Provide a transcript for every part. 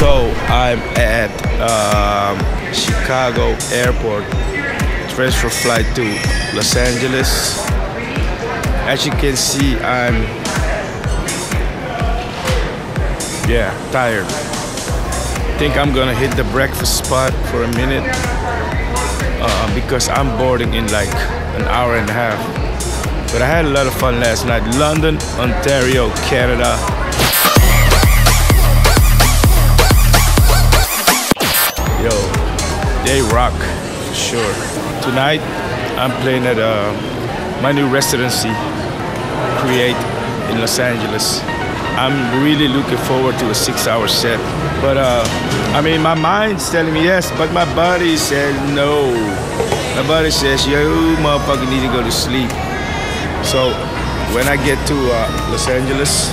So I'm at um, Chicago Airport, transfer flight to Los Angeles. As you can see, I'm yeah tired. Think I'm gonna hit the breakfast spot for a minute uh, because I'm boarding in like an hour and a half. But I had a lot of fun last night. London, Ontario, Canada. They rock sure. Tonight, I'm playing at uh, my new residency, Create in Los Angeles. I'm really looking forward to a six-hour set. But uh, I mean, my mind's telling me yes, but my body says no. My body says, yo, motherfucker, need to go to sleep. So when I get to uh, Los Angeles,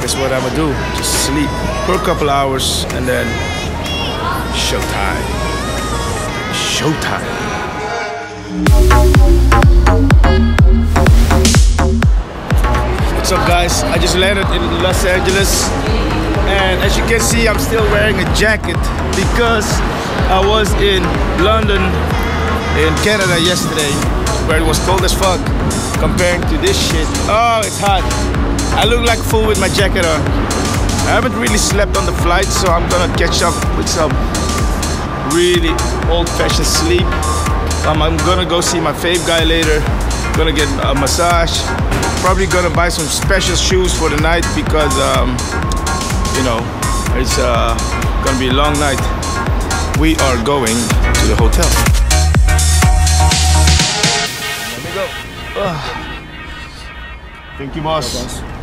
guess what I'm gonna do? Just sleep for a couple hours and then showtime. Showtime. What's up, guys? I just landed in Los Angeles, and as you can see, I'm still wearing a jacket because I was in London, in Canada yesterday, where it was cold as fuck. Comparing to this shit, oh, it's hot. I look like a fool with my jacket on. I haven't really slept on the flight, so I'm gonna catch up with some really old-fashioned sleep. Um, I'm gonna go see my fave guy later. Gonna get a massage. Probably gonna buy some special shoes for the night because, um, you know, it's uh, gonna be a long night. We are going to the hotel. Let me go. Ugh. Thank you, boss.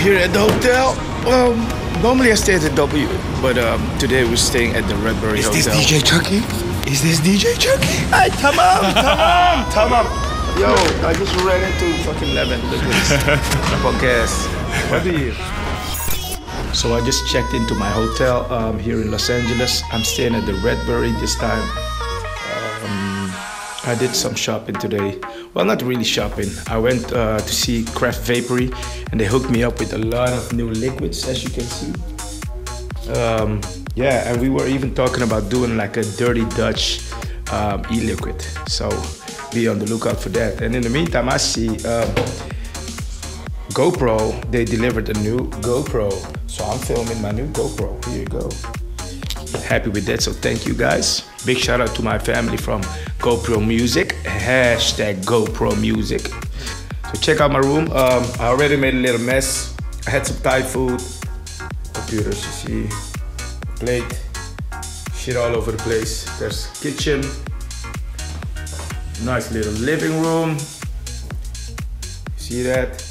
Here at the hotel. Um, normally I stay at the W, but um, today we're staying at the Redbury Is Hotel. Is this DJ Chuckie? Is this DJ Chuckie? Hey, tamam, tamam, tamam. Yo, I just ran into fucking Levin. Look at this podcast. What do you? So I just checked into my hotel um, here in Los Angeles. I'm staying at the Redbury this time. Um, I did some shopping today. Well, not really shopping. I went uh, to see Craft Vapery, and they hooked me up with a lot of new liquids, as you can see. Um, yeah, and we were even talking about doing like a dirty Dutch um, e-liquid. So be on the lookout for that. And in the meantime, I see um, GoPro. They delivered a new GoPro, so I'm filming my new GoPro. Here you go. Happy with that, so thank you guys. Big shout out to my family from GoPro Music. Hashtag GoPro Music. So check out my room. Um, I already made a little mess. I had some Thai food. Computers, you see, plate, shit all over the place. There's kitchen, nice little living room. See that?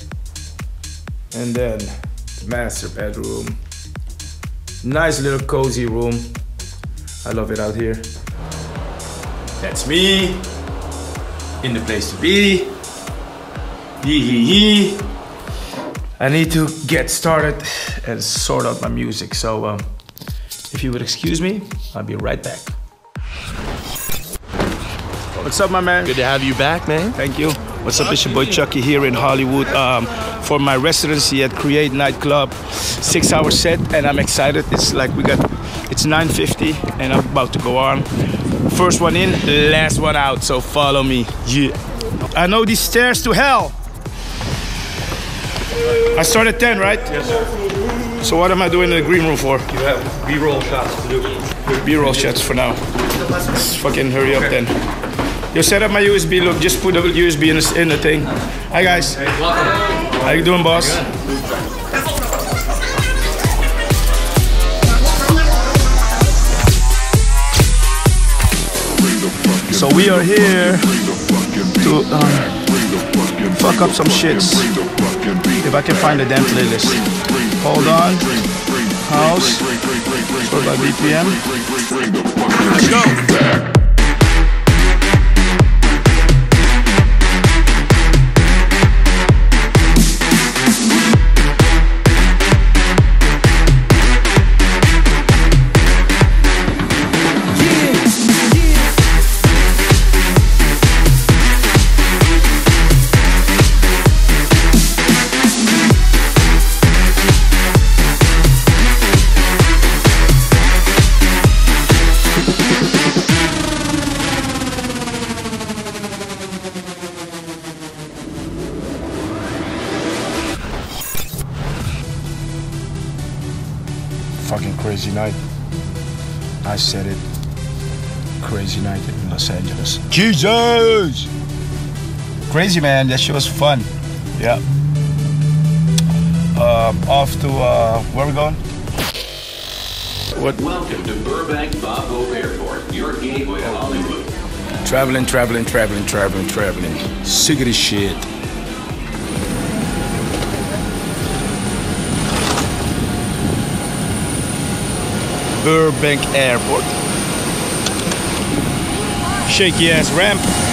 And then the master bedroom. Nice little cozy room. I love it out here. That's me in the place to be. Yee hee hee. I need to get started and sort out my music. So, um, if you would excuse me, I'll be right back. What's up, my man? Good to have you back, man. Thank you. What's up? It's your boy Chuckie here in Hollywood um, for my residency at Create Nightclub. Six hour set, and I'm excited. It's like we got, it's 9:50, and I'm about to go on. First one in, last one out. So follow me. Yeah. I know these stairs to hell. I start at 10, right? Yes, sir. So what am I doing in the green room for? You have B-roll shots to do. B-roll shots for now. Let's fucking hurry up then. You set up my USB. Look, just put the USB in the, in the thing. Hi guys. Hey, welcome. How you doing, boss? So we are here to um, fuck up some shits. If I can find the damn playlist. Hold on. House. Sort by BPM. Let's go. Fucking crazy night. I said it. Crazy night in Los Angeles. Jesus! Crazy man, that shit was fun. Yeah. Um, off to uh, where we going? What? Welcome to Burbank Bob Hope Airport, your gateway to Hollywood. Traveling, traveling, traveling, traveling, traveling. Sick of this shit. Burbank Airport. Shaky ass ramp.